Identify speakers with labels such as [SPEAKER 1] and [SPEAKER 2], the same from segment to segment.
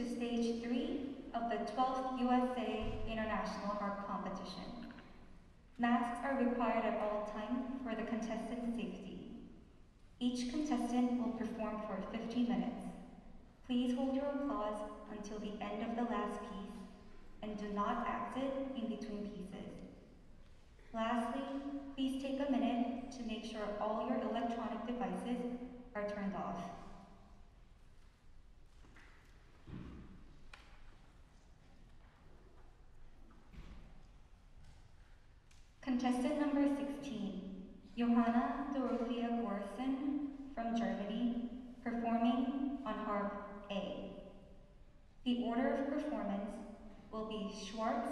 [SPEAKER 1] to stage three of the 12th USA International Harp Competition. Masks are required at all times for the contestant's safety. Each contestant will perform for 15 minutes. Please hold your applause until the end of the last piece and do not exit in between pieces. Lastly, please take a minute to make sure all your electronic devices are turned off. Contestant number 16, Johanna Dorothea Goerissen from Germany, performing on harp A. The order of performance will be Schwartz,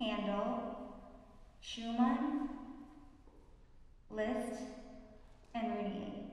[SPEAKER 1] Handel, Schumann, Liszt, and Renié.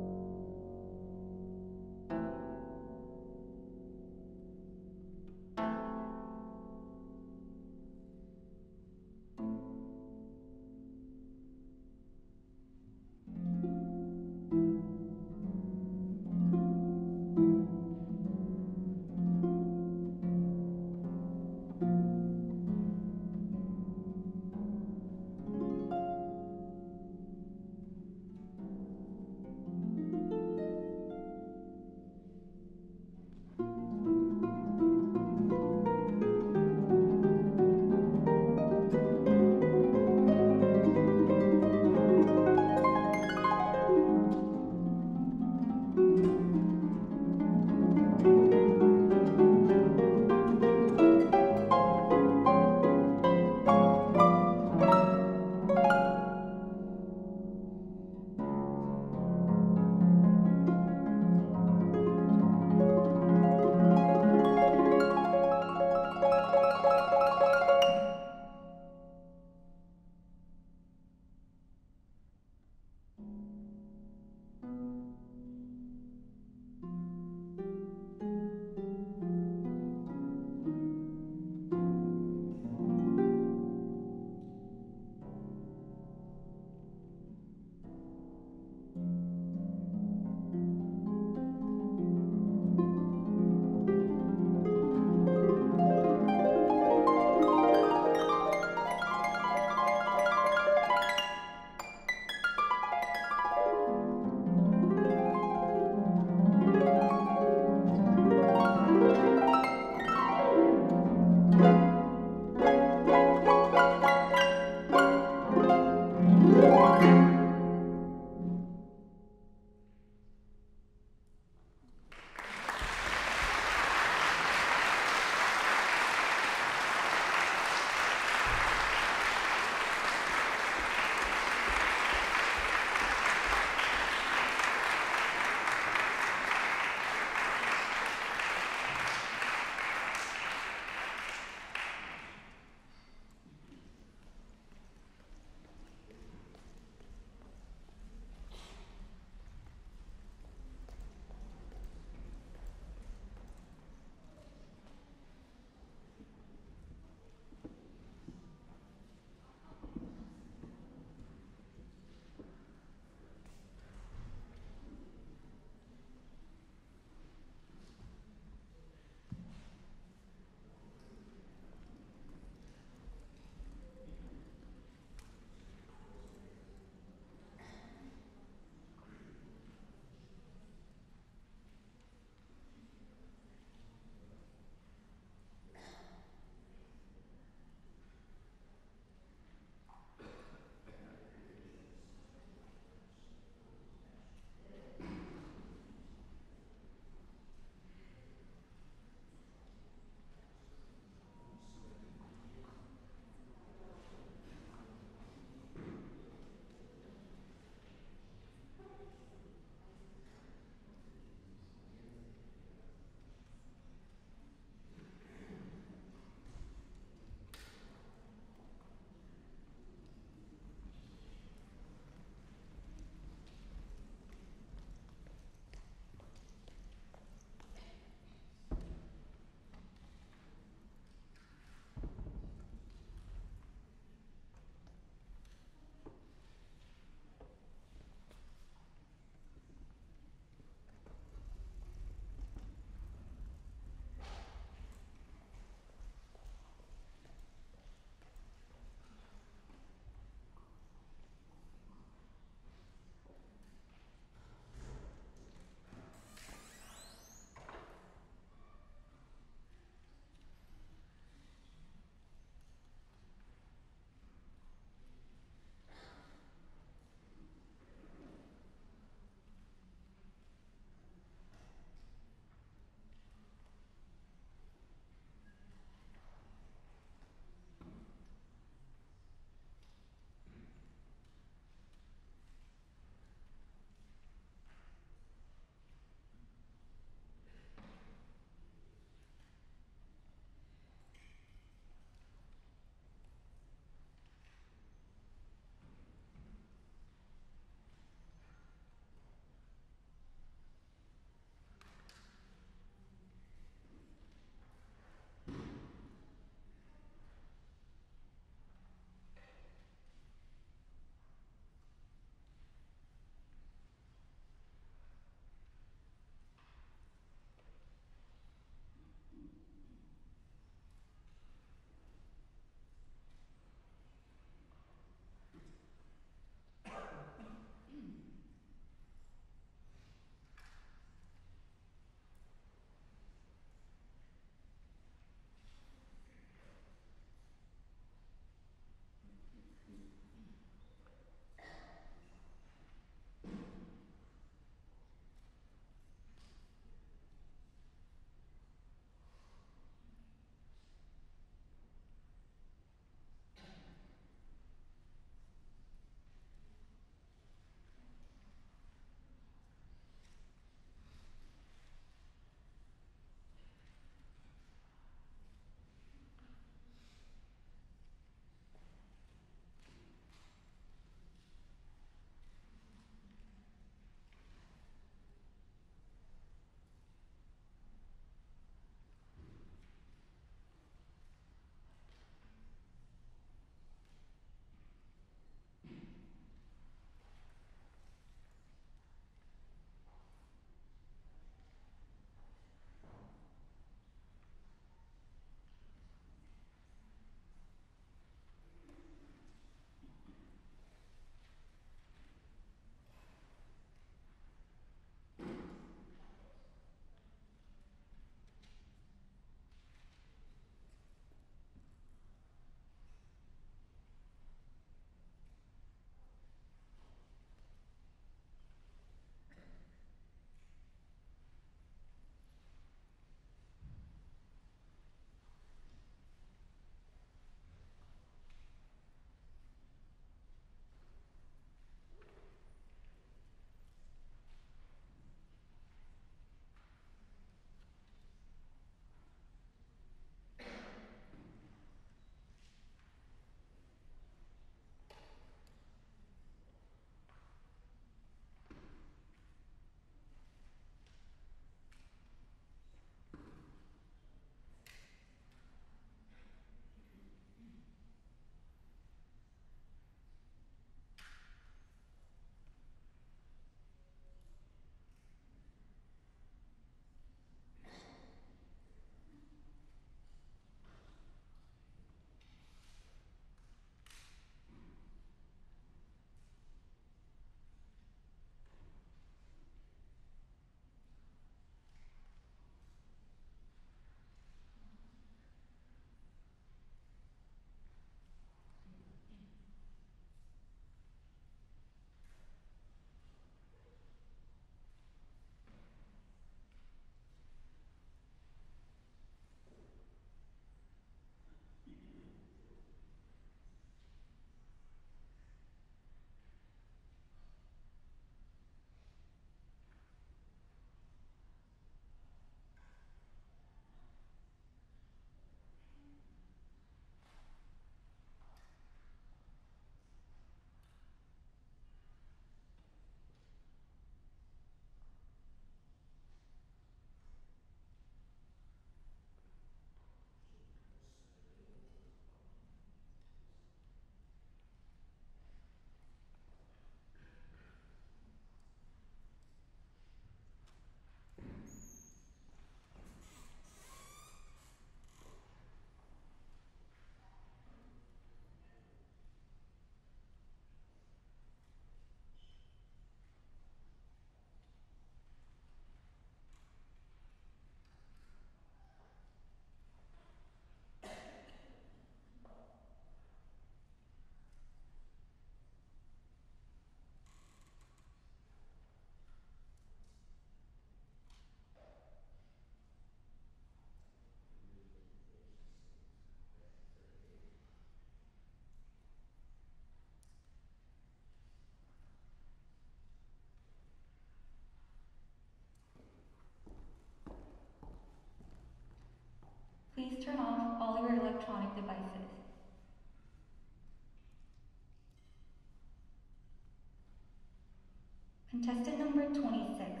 [SPEAKER 1] Contestant number 26,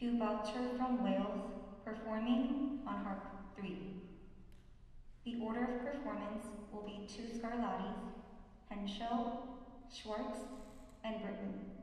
[SPEAKER 1] Huw Boucher from Wales, performing on harp 3. The order of performance will be two Scarlattis, Henschel, Schwartz, and Britten.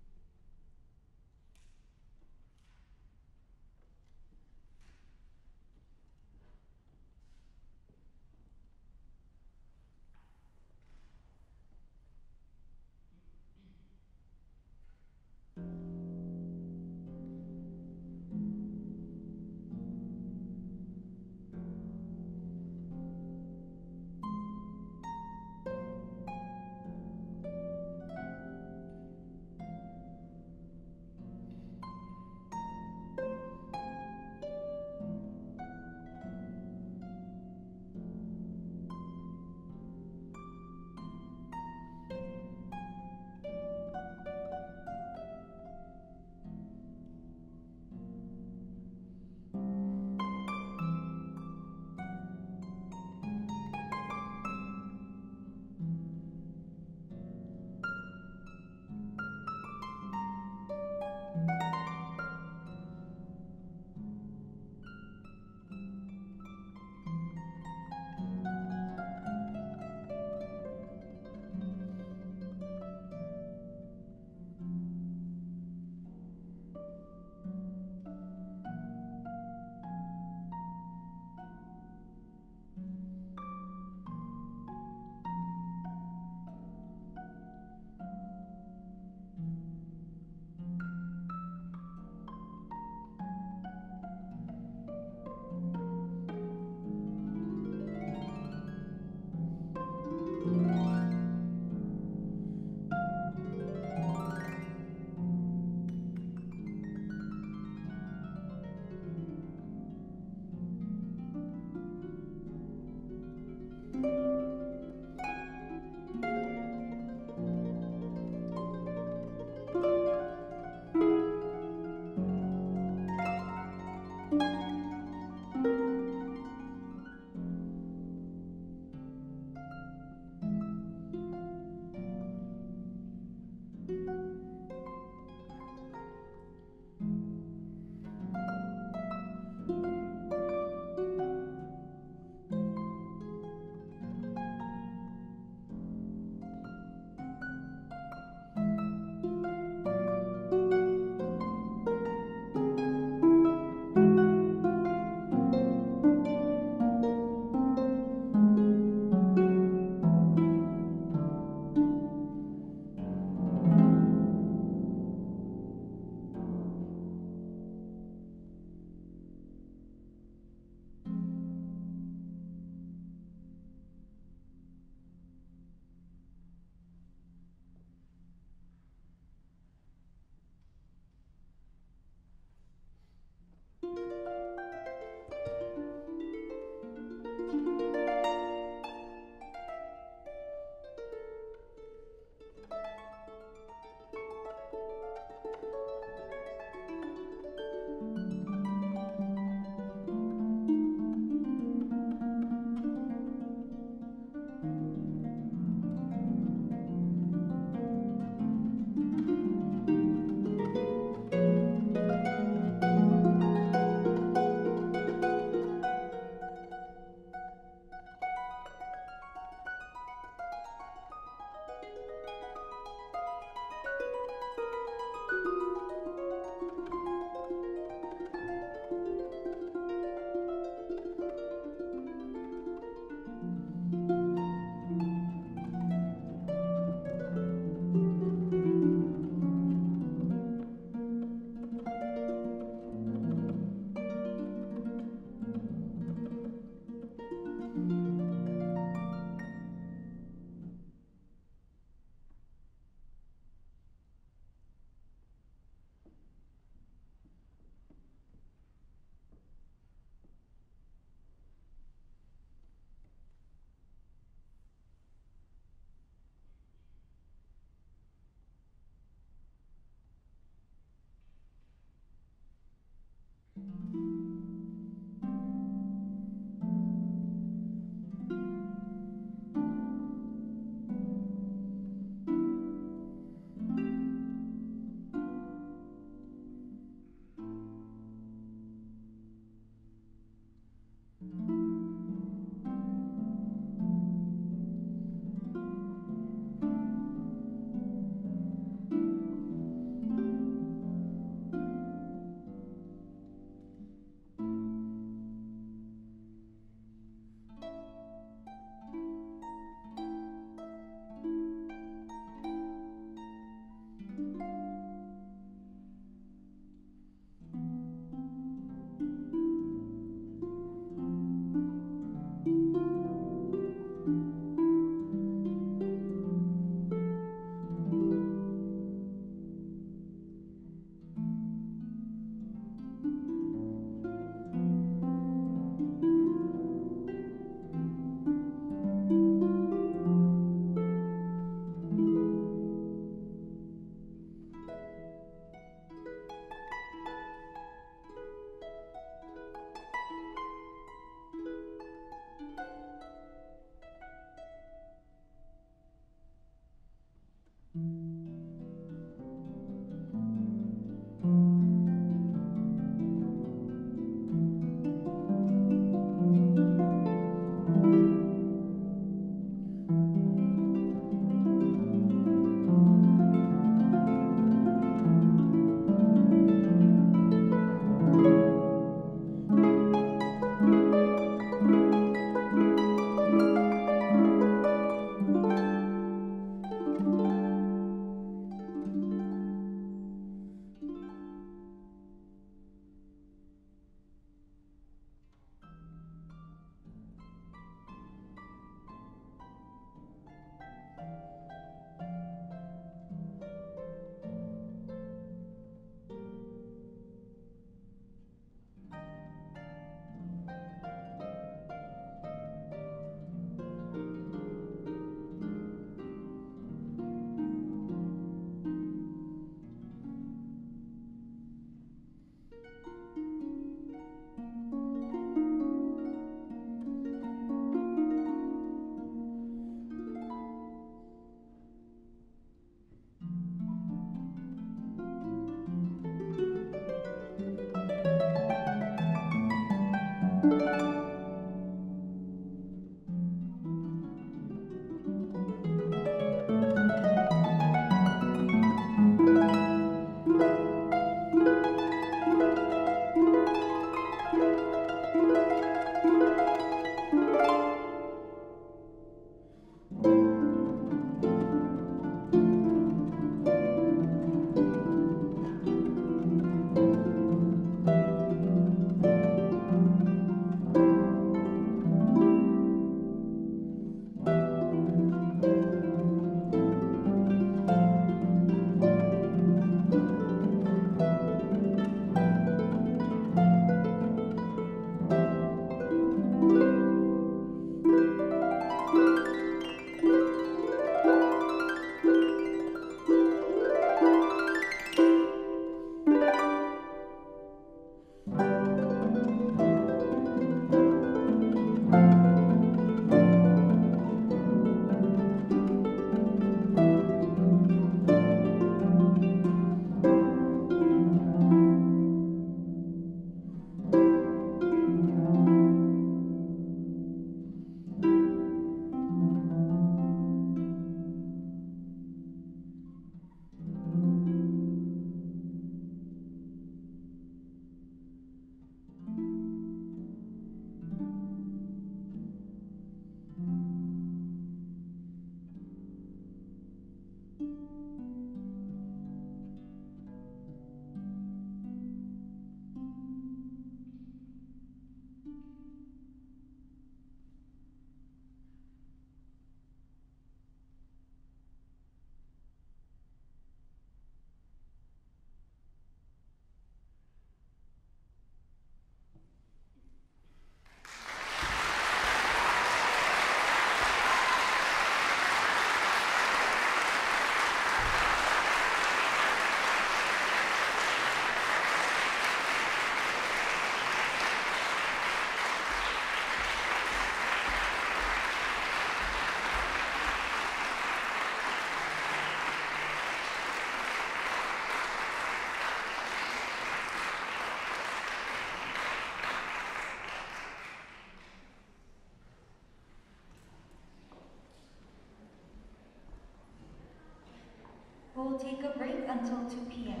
[SPEAKER 1] We'll take a break until 2 p.m.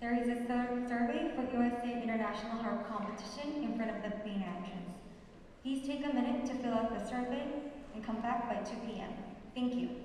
[SPEAKER 1] There is a sur- survey for USA International Harp Competition in front of the main entrance. Please take a minute to fill out the survey and come back by 2 p.m. Thank you.